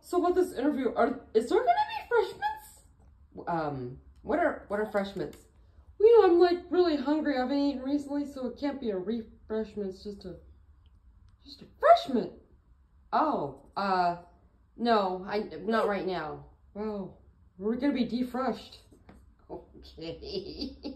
so about this interview, are is there gonna be refreshments? Um, what are what are refreshments? You know, I'm like really hungry. I haven't eaten recently, so it can't be a refreshment. It's just a just a freshman. Oh, uh, no, I not right now. Well, we're gonna be defreshed. Okay.